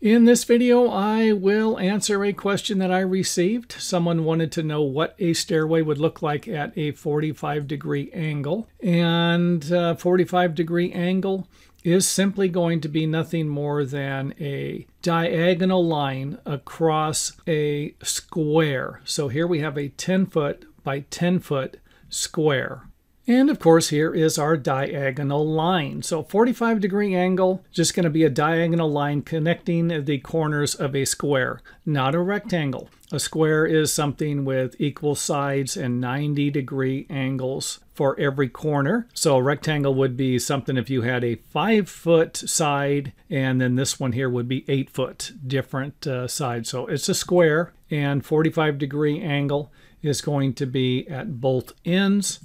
In this video, I will answer a question that I received. Someone wanted to know what a stairway would look like at a 45 degree angle. And uh, 45 degree angle is simply going to be nothing more than a diagonal line across a square. So here we have a 10 foot by 10 foot square. And of course, here is our diagonal line. So 45 degree angle, just going to be a diagonal line connecting the corners of a square, not a rectangle. A square is something with equal sides and 90 degree angles for every corner. So a rectangle would be something if you had a five foot side, and then this one here would be eight foot different uh, sides. So it's a square, and 45 degree angle is going to be at both ends.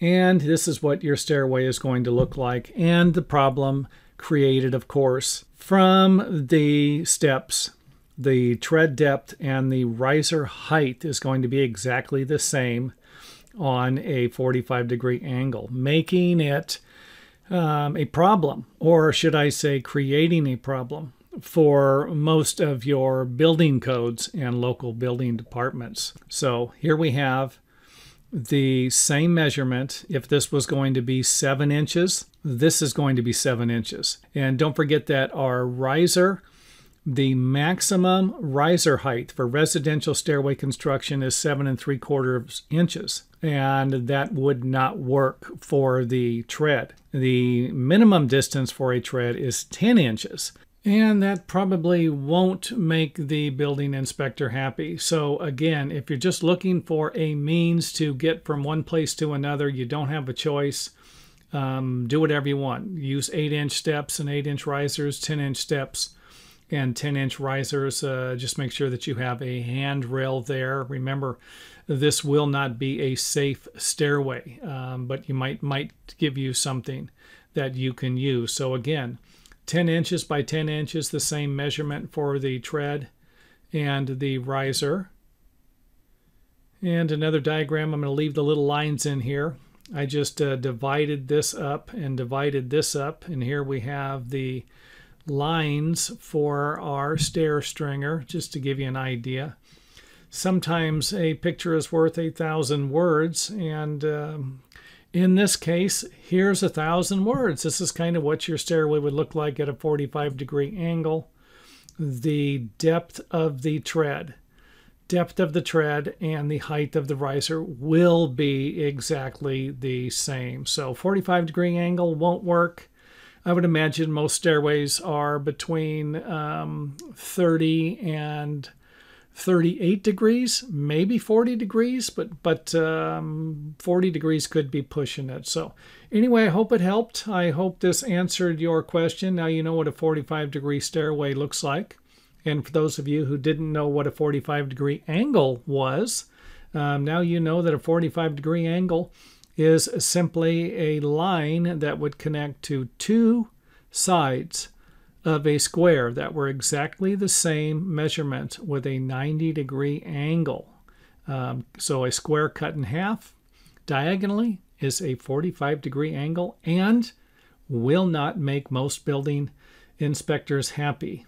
And this is what your stairway is going to look like. And the problem created, of course, from the steps, the tread depth and the riser height is going to be exactly the same on a 45 degree angle, making it um, a problem, or should I say, creating a problem for most of your building codes and local building departments. So here we have the same measurement. If this was going to be seven inches, this is going to be seven inches. And don't forget that our riser, the maximum riser height for residential stairway construction is seven and three quarters inches. And that would not work for the tread. The minimum distance for a tread is 10 inches. And that probably won't make the building inspector happy. So again, if you're just looking for a means to get from one place to another, you don't have a choice. Um, do whatever you want. Use 8-inch steps and 8-inch risers, 10-inch steps and 10-inch risers. Uh, just make sure that you have a handrail there. Remember, this will not be a safe stairway, um, but you might might give you something that you can use. So again, 10 inches by 10 inches, the same measurement for the tread and the riser. And another diagram, I'm going to leave the little lines in here. I just uh, divided this up and divided this up, and here we have the lines for our stair stringer, just to give you an idea. Sometimes a picture is worth a thousand words, and um, in this case, here's a thousand words. This is kind of what your stairway would look like at a 45 degree angle. The depth of the tread, depth of the tread and the height of the riser will be exactly the same. So 45 degree angle won't work. I would imagine most stairways are between um, 30 and 38 degrees, maybe 40 degrees, but but um, 40 degrees could be pushing it. So anyway, I hope it helped. I hope this answered your question. Now you know what a 45 degree stairway looks like. And for those of you who didn't know what a 45 degree angle was, um, now you know that a 45 degree angle is simply a line that would connect to two sides of a square that were exactly the same measurement with a 90 degree angle. Um, so a square cut in half diagonally is a 45 degree angle and will not make most building inspectors happy.